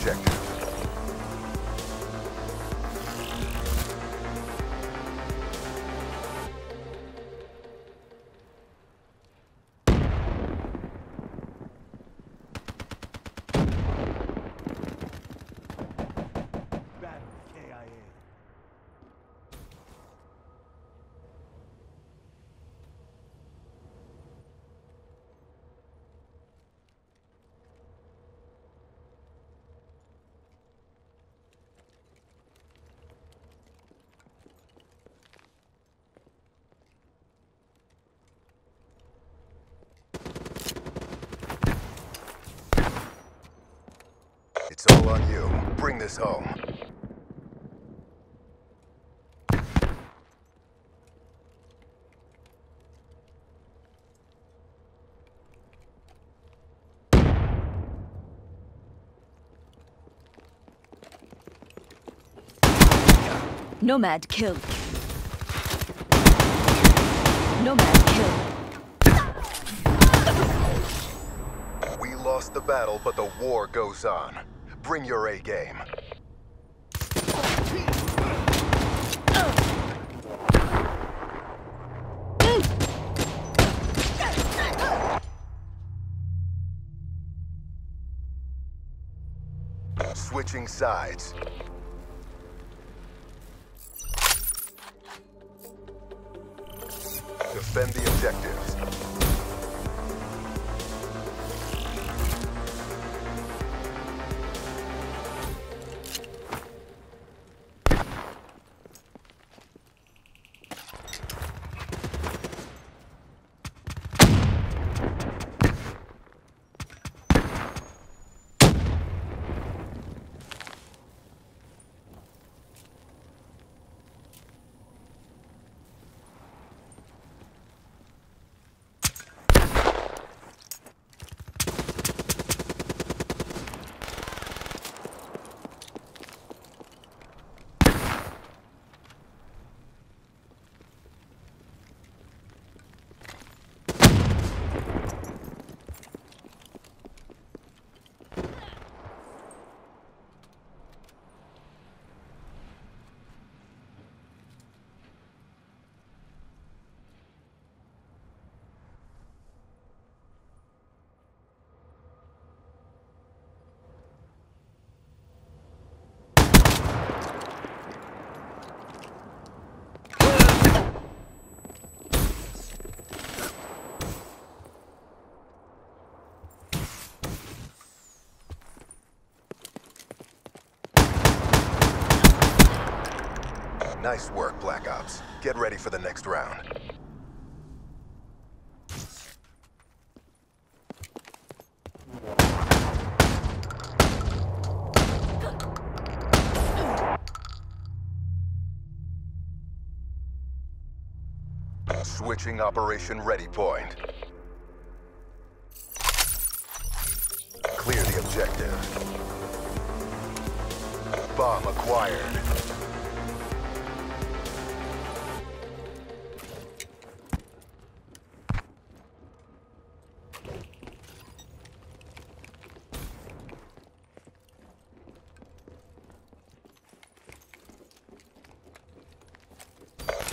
objective. Bring this home. Nomad kill. Nomad kill. We lost the battle, but the war goes on. Bring your A Switching sides. Defend the objectives. Nice work, Black Ops. Get ready for the next round. Switching Operation Ready Point. Clear the objective. Bomb acquired.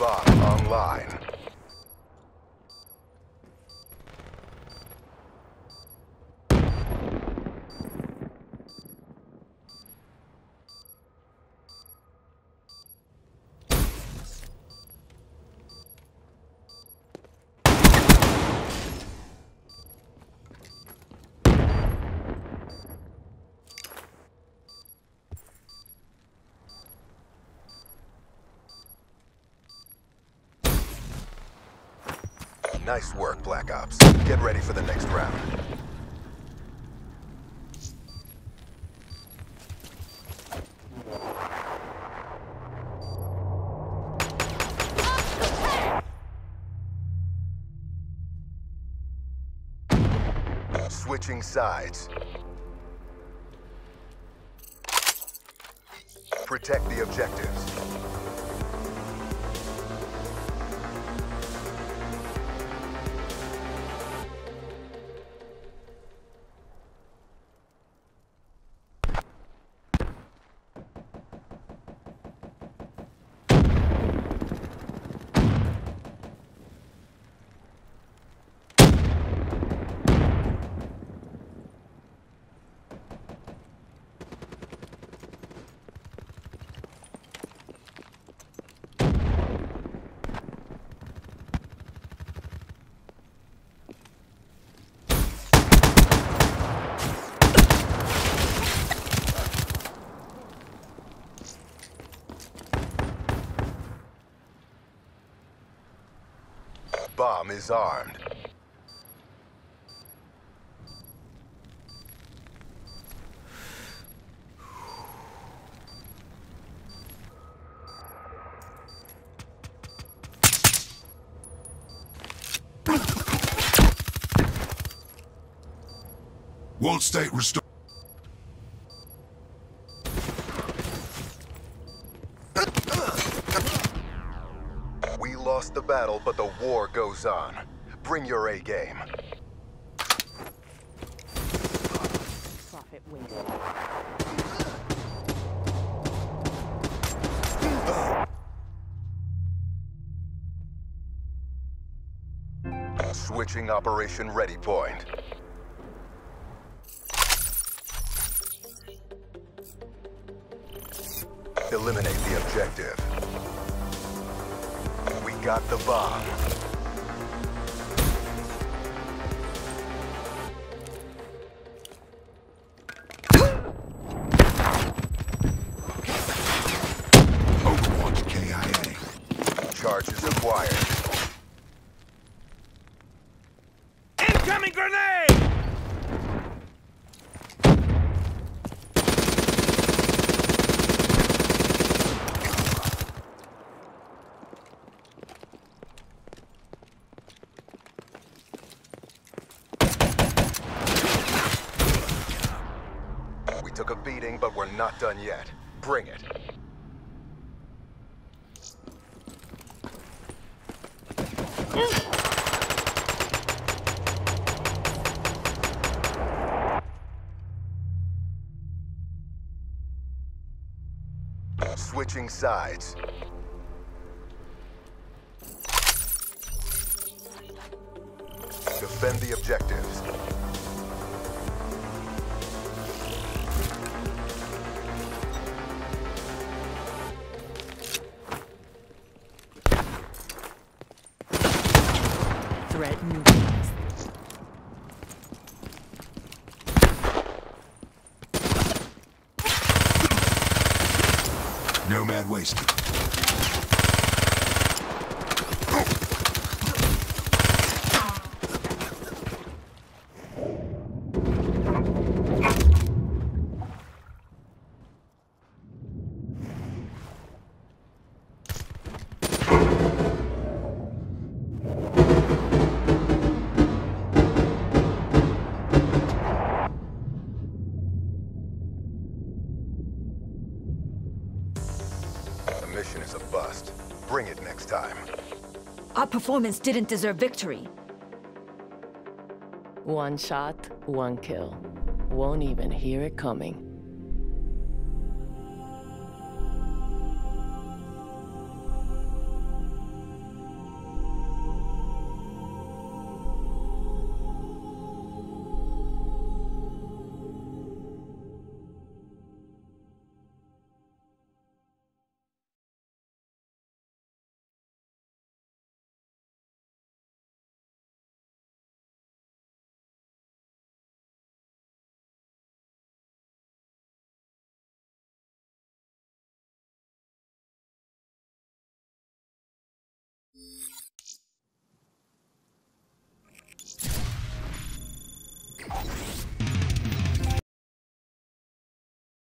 Bomb online. Nice work, Black Ops. Get ready for the next round. Switching sides. Protect the objectives. Bomb is armed. World state restore. We lost the battle, but the war goes on. Bring your A game. Prophet wasted. Switching Operation Ready Point. Eliminate the objective. Got the bomb. Overwatch KIA. Charges acquired. But we're not done yet. Bring it. Switching sides. Defend the objectives. Nomad wasted. Our performance didn't deserve victory. One shot, one kill. Won't even hear it coming.